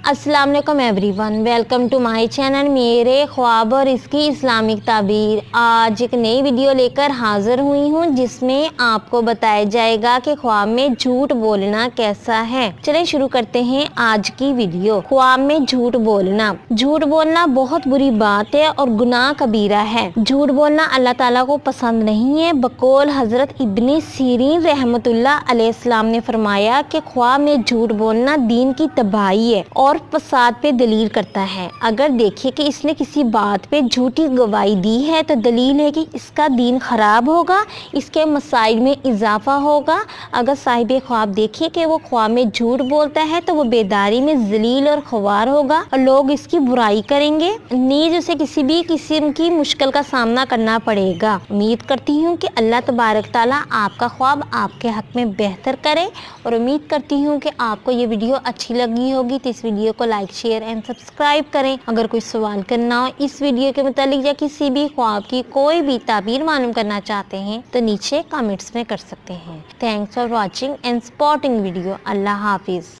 अस्सलाम वालेकुम everyone welcome to my channel मेरे ख्वाब और इसकी इस्लामिक ताबीर। आज एक नई वीडियो लेकर हाज़िर हुई हूँ, जिसमें आपको बताया जाएगा कि ख्वाब में झूठ बोलना कैसा है। चलिए शुरू करते हैं आज की वीडियो। ख्वाब में झूठ बोलना। झूठ बोलना बहुत बुरी बात है और गुनाह कबीरा है। झूठ बोलना अल्लाह ताला को पसंद नहीं है। बकौल हज़रत इब्ने सीरीन रहमतुल्लाह अलैहिस्सलाम ने फरमाया कि ख्वाब में झूठ बोलना दीन की तबाही है और फसाद पे दलील करता है। अगर देखिए कि इसने किसी बात पे झूठी गवाही दी है तो दलील है कि इसका दीन ख़राब होगा, इसके मसाइल में इजाफा होगा। अगर साहिब ख्वाब देखिए कि वो ख्वाब में झूठ बोलता है तो वो बेदारी में जलील और ख्वार होगा और लोग इसकी बुराई करेंगे। नीज उसे किसी भी किस्म की मुश्किल का सामना करना पड़ेगा। उम्मीद करती हूँ कि अल्लाह तबारक ताला आपका ख्वाब आपके हक में बेहतर करे और उम्मीद करती हूँ कि आपको ये वीडियो अच्छी लगी होगी तो इस वीडियो को लाइक, शेयर एंड सब्सक्राइब करें। अगर कोई सवाल करना हो, इस वीडियो के मतलब या किसी भी ख्वाब की कोई भी ताबीर मालूम करना चाहते हैं तो नीचे कमेंट्स में कर सकते हैं। Thanks for watching and spotting video Allah हाफिज़।